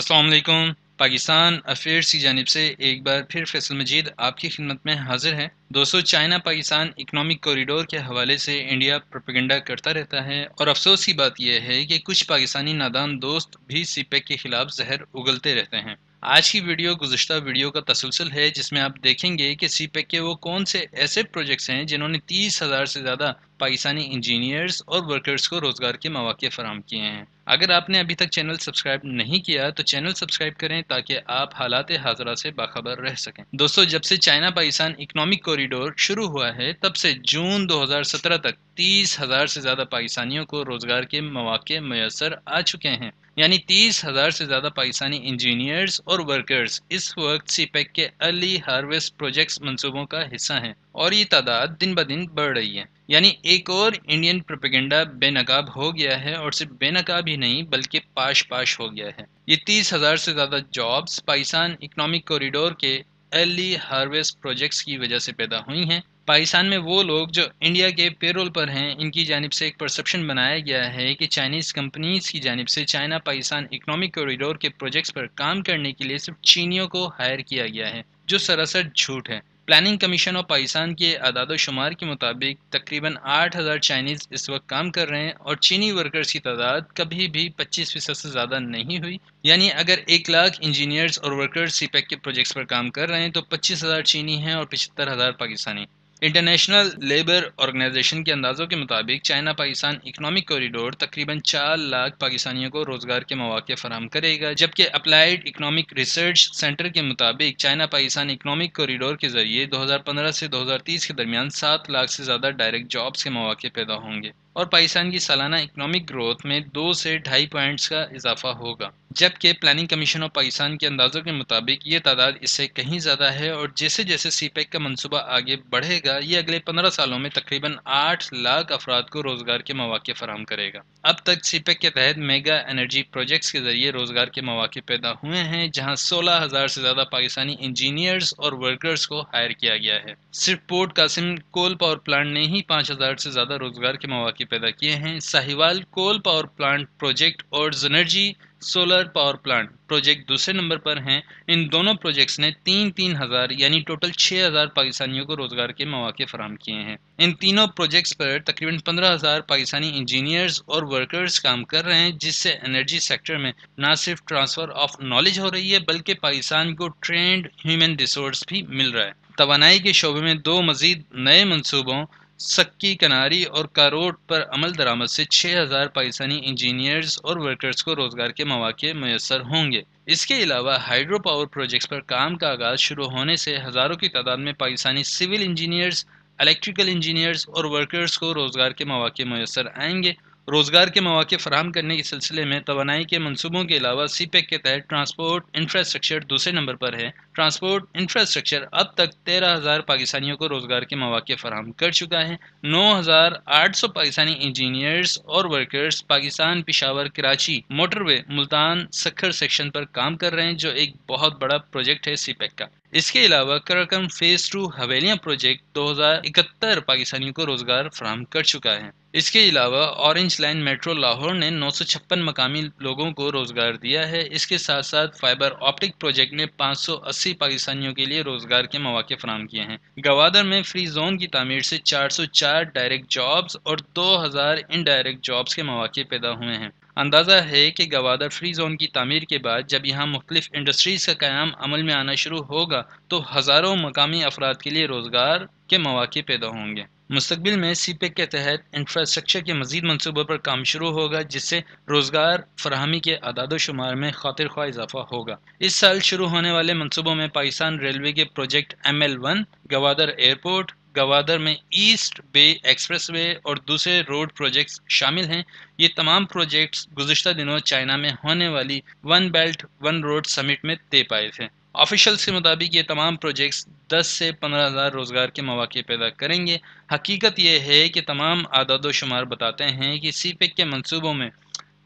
السلام علیکم، پاکستان افیئرس کی جانب سے ایک بار پھر فیصل مجید آپ کی خدمت میں حاضر ہے دوستو، چائنا پاکستان اکنامک کوریڈور کے حوالے سے انڈیا پروپیگنڈا کرتا رہتا ہے اور افسوس کی بات یہ ہے کہ کچھ پاکستانی نادان دوست بھی سی پیک کے خلاف زہر اگلتے رہتے ہیں۔ آج کی ویڈیو گزشتہ ویڈیو کا تسلسل ہے، جس میں آپ دیکھیں گے کہ سی پیک کے وہ کون سے ایسے پروجیکٹس ہیں جنہوں نے تیس ہزار سے زیادہ پاکستانی انجینئرز اور ورکرز کو روزگار کے مواقع فراہم کیے ہیں۔ اگر آپ نے ابھی تک چینل سبسکرائب نہیں کیا، تو چینل سبسکرائب کریں تاکہ آپ حالات حاضرہ سے باخبر رہ سکیں۔ دوستو، جب سے چائنا پاکستان اکنامک کوریڈور شروع ہوا ہے، تب سے جون دو ہزار سترہ تک تیس ہزار سے زیادہ پاکستانیوں کو روزگار کے مواقع میسر آ چکے ہیں۔ یعنی تیس ہزار سے زیادہ پاکستانی انجینئرز اور ورکرز اس وقت سی پیک کے ارلی ہارویسٹ پروجیکٹس منصوبوں کا حصہ ہیں اور یہ تعداد دن بدن بڑھ رہی ہے۔ یعنی ایک اور انڈین پروپیگنڈا بے نقاب ہو گیا ہے اور صرف بے نقاب ہی نہیں بلکہ پاش پاش ہو گیا ہے۔ یہ تیس ہزار سے زیادہ جابز پاکستان اکنامک کوریڈور کے ارلی ہارویسٹ پروجیکٹس کی وجہ سے پیدا ہوئی ہیں۔ پاکستان میں وہ لوگ جو انڈیا کے پیرول پر ہیں، ان کی جانب سے ایک پرسپشن بنایا گیا ہے کہ چائنیز کمپنیز کی جانب سے چائنا پاکستان اکنامک کوریڈور کے پروجیکٹس پر کام کرنے کے لیے صرف چینیوں کو ہائر کیا گیا ہے، جو سراسر جھوٹ ہے پلاننگ کمیشن آف پاکستان کے اعداد و شمار کے مطابق تقریباً آٹھ ہزار چائنیز اس وقت کام کر رہے ہیں اور چینی ورکرز کی تعداد کبھی بھی پچیس فیصد سے زیادہ نہیں ہوئی۔ یعنی اگر ایک لاکھ انجینئرز اور ورکرز سی پیک کے پروجیکٹس پر کام کر رہے ہیں تو پچیس ہزار چینی ہیں اور پچہتر ہزار پاکستانی۔ انٹرنیشنل لیبر آرگنائزیشن کے اندازوں کے مطابق چائنا پاکستان اکنامک کوریڈور تقریباً چار لاکھ پاکستانیوں کو روزگار کے مواقع فراہم کرے گا، جبکہ اپلائیڈ اکنامک ریسرچ سینٹر کے مطابق چائنا پاکستان اکنامک کوریڈور کے ذریعے دو ہزار پندرہ سے دو ہزار تیس کے درمیان سات لاکھ سے زیادہ ڈائریکٹ جابس کے مواقع پیدا ہوں گے اور پاکستان کی سالانہ اکنامک گروتھ میں دو سے ڈھائی پوائنٹس کا اضافہ ہوگا۔ جبکہ پلاننگ کمیشن آف پاکستان کے اندازوں کے مطابق یہ تعداد اس سے کہیں زیادہ ہے اور جیسے جیسے سی پیک کا منصوبہ آگے بڑھے گا، یہ اگلے پندرہ سالوں میں تقریباً آٹھ لاکھ افراد کو روزگار کے مواقع فراہم کرے گا۔ اب تک سی پیک کے تحت میگا انرجی پروجیکٹس کے ذریعے روزگار کے مواقع پیدا ہوئے ہیں، جہاں سولہ ہزار سے زیادہ پاکستانی انجینئرز اور ورکرز کو ہائر کیا گیا ہے۔ صرف port Qasim coal power plant نے ہی پانچ ہزار سے زیادہ روزگار کے مواقع پیدا کیے ہیں۔ Sahiwal coal power plant project اور Zonergy solar power plant project دوسرے نمبر پر ہیں. ان دونوں پروجیکٹس نے تین تین ہزار یعنی ٹوٹل چھ ہزار پاکستانیوں کو روزگار کے مواقع فراہم کیے ہیں۔ ان تینوں پروجیکٹس پر تقریباً پندرہ ہزار پاکستانی انجینئرز اور ورکرز کام کر رہے ہیں، جس سے انرجی سیکٹر میں نہ صرف ٹرانسفر آف نالج ہو رہی ہے، بلکہ پاکستان کو ٹرینڈ ہیومن ریسورس بھی مل رہا ہے۔ توانائی کے شعبے میں دو مزید نئے منصوبوں سکی کناری اور کاروٹ پر عمل درآمد سے چھ ہزار پاکستانی انجینئرز اور ورکرز کو روزگار کے مواقع میسر ہوں گے۔ اس کے علاوہ ہائیڈرو پاور پروجیکٹس پر کام کا آغاز شروع ہونے سے ہزاروں کی تعداد میں Pakistani civil engineers, electrical engineers اور ورکرز کو روزگار کے مواقع میسر آئیں گے۔ روزگار کے مواقع فراہم کرنے کے سلسلے میں توانائی کے منصوبوں کے علاوہ سی پیک کے تحت ٹرانسپورٹ انفراسٹرکچر دوسرے نمبر پر ہے۔ ٹرانسپورٹ انفراسٹرکچر اب تک تیرہ ہزار پاکستانیوں کو روزگار کے مواقع فراہم کر چکا ہے۔ نو ہزار آٹھ سو پاکستانی انجینئرز اور workers Pakistan Peshawar, Karachi motorway Multan, Sukkur section پر کام کر رہے ہیں، جو ایک بہت بڑا پروجیکٹ ہے سی پیک کا۔ اس کے علاوہ کرکم فیس ٹو حویلیاں پروجیکٹ دو ہزار اکہتر پاکستانیوں کو روزگار فراہم کر چکا ہے۔ اس کے علاوہ اورنج لائن میٹرو لاہور نے نو سو چھپن مقامی لوگوں کو روزگار دیا ہے۔ اس کے ساتھ ساتھ فائبر آپٹک پروجیکٹ نے پانچ سو اسی پاکستانیوں کے لیے روزگار کے مواقع فراہم کیے ہیں۔ گوادر میں فری زون کی تعمیر سے چار سو چار ڈائریکٹ جابز اور دو ہزار انڈائریکٹ جابز کے مواقع پیدا ہوئے ہیں۔ اندازہ ہے کہ گوادر فری زون کی تعمیر کے بعد جب یہاں مختلف انڈسٹریز کا قیام عمل میں آنا شروع ہوگا تو ہزاروں مقامی افراد کے لیے روزگار کے مواقع پیدا ہوں گے۔ مستقبل میں سی پیک کے تحت انفراسٹرکچر کے مزید منصوبوں پر کام شروع ہوگا، جس سے روزگار فراہمی کے اعداد و شمار میں خاطر خواہ اضافہ ہوگا۔ اس سال شروع ہونے والے منصوبوں میں پاکستان ریلوے کے project M L one, Gwadar airport Gwadar میں ایسٹ بے ایکسپریس وے اور دوسرے روڈ پروجیکٹس شامل ہیں۔ یہ تمام پروجیکٹس گزشتہ دنوں چائنا میں ہونے والی one belt, one road summit میں طے پائے تھے۔ آفیشلس کے مطابق یہ تمام پروجیکٹس دس سے پندرہ ہزار روزگار کے مواقع پیدا کریں گے۔ حقیقت یہ ہے کہ تمام اعداد و شمار بتاتے ہیں کہ سی پیک کے منصوبوں میں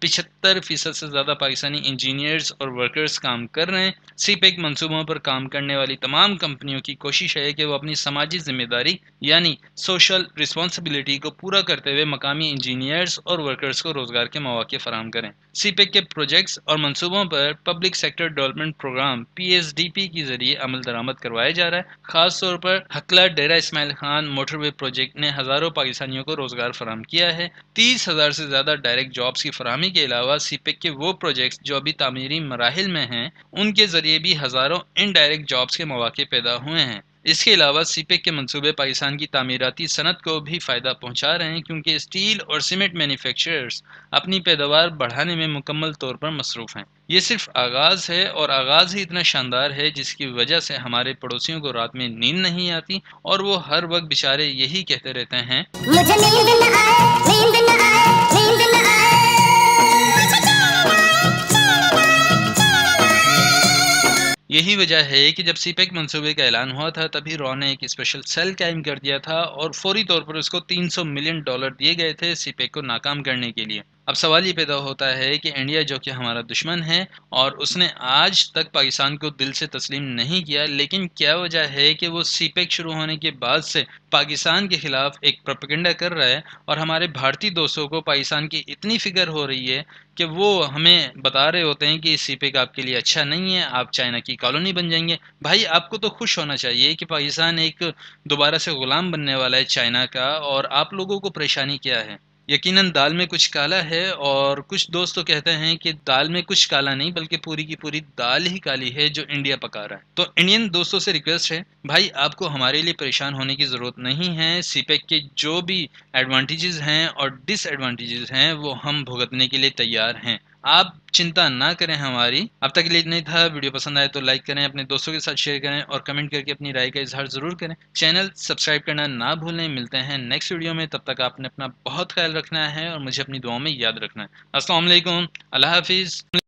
پچہتر فیصد سے زیادہ پاکستانی انجینئرز اور ورکرز کام کر رہے ہیں۔ سی پیک منصوبوں پر کام کرنے والی تمام کمپنیوں کی کوشش ہے کہ وہ اپنی سماجی ذمہ داری یعنی سوشل رسپانسبلٹی کو پورا کرتے ہوئے مقامی انجینئرز اور ورکرز کو روزگار کے مواقع فراہم کریں۔ سی پیک کے پروجیکٹس اور منصوبوں پر public sector development programme P S D P کے ذریعے عمل درآمد کروایا جا رہا ہے۔ خاص طور پر Hakla Dera Ismail Khan motorway project نے ہزاروں پاکستانیوں کو روزگار فراہم کیا ہے۔ تیس ہزار سے زیادہ ڈائریکٹ جابس کی فراہمی کے علاوہ سی پیک کے وہ پروجیکٹس جو ابھی تعمیری مراحل میں ہیں، ان کے ذریعے بھی ہزاروں انڈائریکٹ جابس کے مواقع پیدا ہوئے ہیں۔ اس کے علاوہ سی پیک کے منصوبے پاکستان کی تعمیراتی صنعت کو بھی فائدہ پہنچا رہے ہیں، کیونکہ اسٹیل اور سیمنٹ مینوفیکچررز اپنی پیداوار بڑھانے میں مکمل طور پر مصروف ہیں۔ یہ صرف آغاز ہے اور آغاز ہی اتنا شاندار ہے جس کی وجہ سے ہمارے پڑوسیوں کو رات میں نیند نہیں آتی اور وہ ہر وقت بےچارے یہی کہتے رہتے ہیں، مجھے نیند یہی وجہ ہے کہ جب سی پیک منصوبے کا اعلان ہوا تھا، تبھی رو نے ایک اسپیشل سیل قائم کر دیا تھا اور فوری طور پر اس کو تین سو ملین ڈالر دیے گئے تھے سی پیک کو ناکام کرنے کے لیے۔ اب سوال یہ پیدا ہوتا ہے کہ انڈیا جو کہ ہمارا دشمن ہے اور اس نے آج تک پاکستان کو دل سے تسلیم نہیں کیا، لیکن کیا وجہ ہے کہ وہ سی پیک شروع ہونے کے بعد سے پاکستان کے خلاف ایک پروپیگنڈا کر رہا ہے اور ہمارے بھارتی دوستوں کو پاکستان کی اتنی فکر ہو رہی ہے کہ وہ ہمیں بتا رہے ہوتے ہیں کہ سی پیک آپ کے لیے اچھا نہیں ہے، آپ چائنا کی کالونی بن جائیں گے۔ بھائی، آپ کو تو خوش ہونا چاہیے کہ پاکستان ایک دوبارہ سے غلام بننے والا ہے چائنا کا اور آپ لوگوں کو پریشانی کیا ہے۔ یقیناً دال میں کچھ کالا ہے اور کچھ دوست تو کہتے ہیں کہ دال میں کچھ کالا نہیں بلکہ پوری کی پوری دال ہی کالی ہے جو انڈیا پکا رہا ہے۔ تو انڈین دوستوں سے ریکویسٹ ہے، بھائی آپ کو ہمارے لیے پریشان ہونے کی ضرورت نہیں ہے سی پیک کے جو بھی ایڈوانٹیجز ہیں اور ڈس ایڈوانٹیجز ہیں وہ ہم بھگتنے کے لیے تیار ہیں۔ آپ چنتا نہ کریں ہماری۔ اب تک لیے نہیں تھا، ویڈیو پسند آئے تو لائک کریں، اپنے دوستوں کے ساتھ شیئر کریں اور کمنٹ کر کے اپنی رائے کا اظہار ضرور کریں۔ چینل سبسکرائب کرنا نہ بھولیں۔ ملتے ہیں نیکسٹ ویڈیو میں۔ تب تک آپ نے اپنا بہت خیال رکھنا ہے اور مجھے اپنی دعاؤں میں یاد رکھنا ہے۔ السلام علیکم۔ اللہ حافظ۔